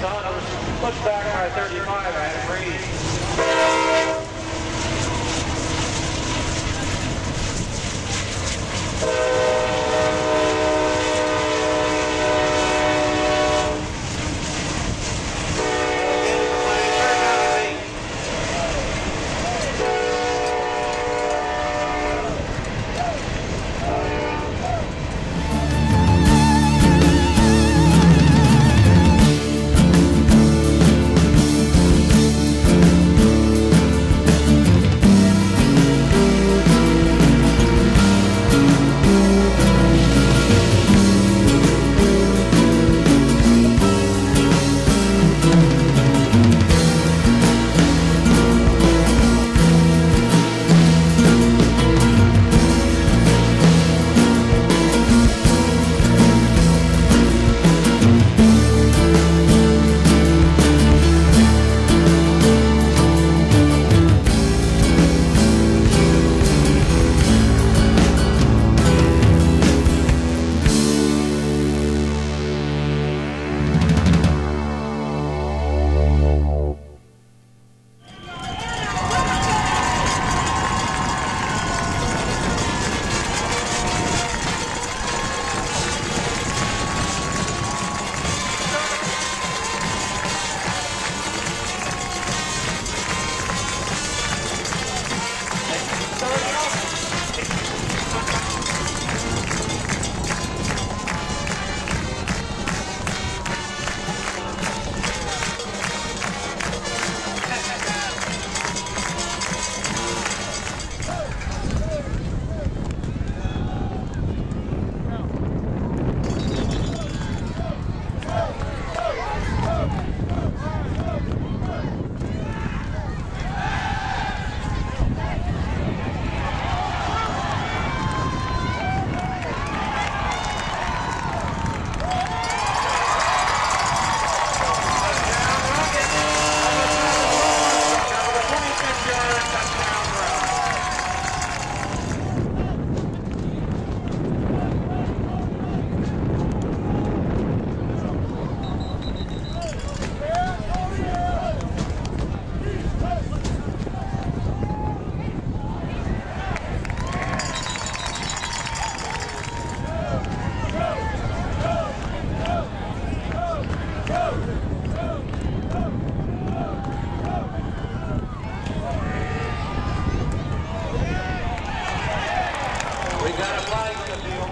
Saunders. Looks back by 35, Adam Reed. Thank We got a flag in the field.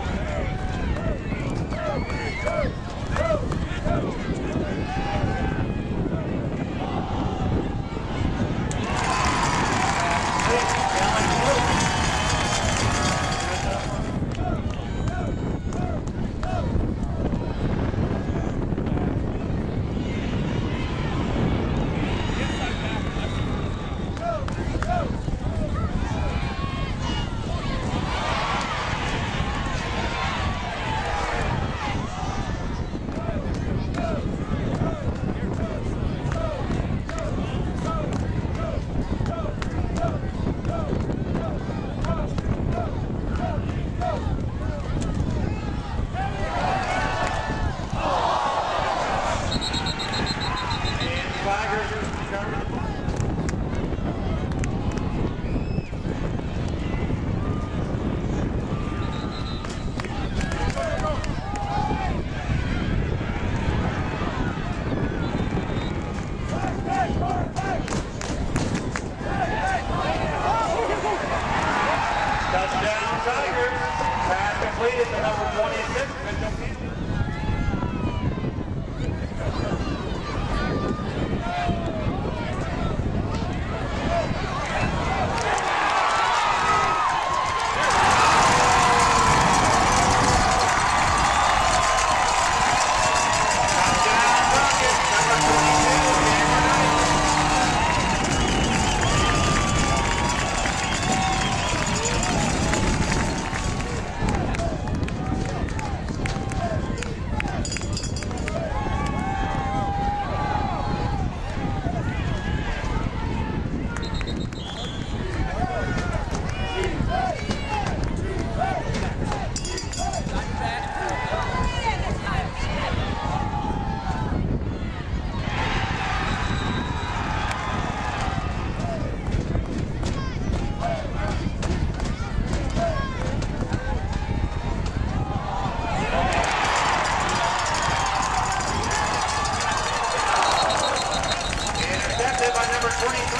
pone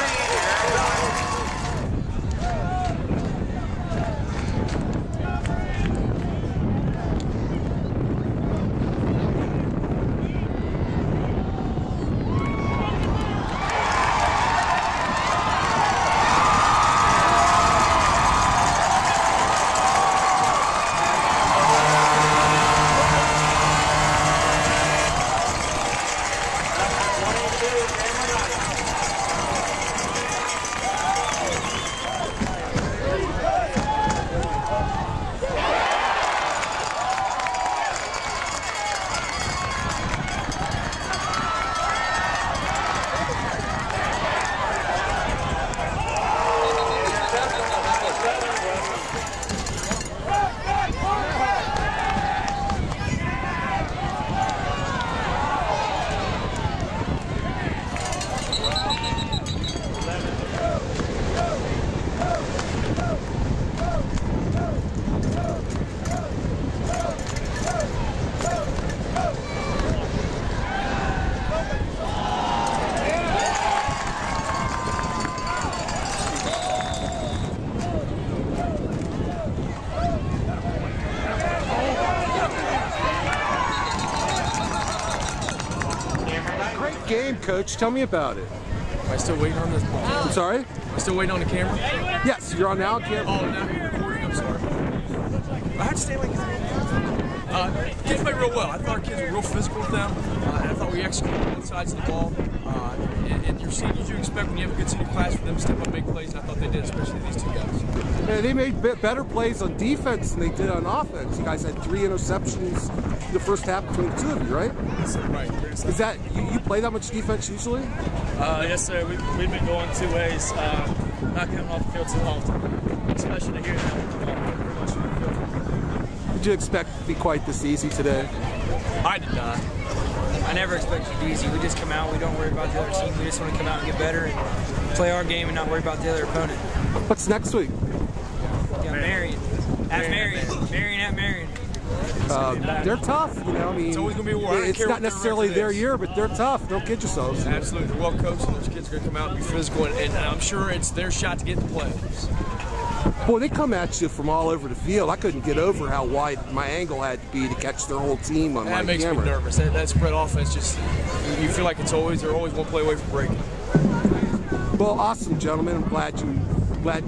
Coach. Tell me about it. Am I still waiting on the? I'm sorry. Am I still waiting on the camera? Yes, you're on now. Camera. Oh, now you're recording. I'm sorry. I had to stay like. Uh, kids played real well. I thought our kids were real physical with them, uh, and I thought we executed both sides of the ball. Uh, and, and your seniors, you expect when you have a good senior class for them to step up and make plays, I thought they did, especially these two guys. Yeah, they made bit better plays on defense than they did on offense. You guys had three interceptions in the first half between the two of you, right? So, right. Is that you, you play that much defense usually? Uh, yes, sir. We, we've been going two ways, uh, not coming off the field too often, especially to hear them come off pretty much from the field. Did you expect to be quite this easy today? I did not. I never expect to be easy. We just come out. We don't worry about the other team. We just want to come out and get better and play our game and not worry about the other opponent. What's next week? Yeah, Marion. At Marion. Marion at Marion. Uh, they're tough, you know. I mean, It's always gonna be a war. I don't It's care not necessarily their year, but they're tough. Don't kid yourselves. Absolutely. They're well coached, and those kids are going to come out and be physical, and, and I'm sure it's their shot to get the plays. Boy, they come at you from all over the field. I couldn't get over how wide my angle had to be to catch their whole team on That my makes camera. me nervous. That, that spread offense just, you feel like it's always, they're always one play away from breaking. Well, awesome, gentlemen. I'm glad you glad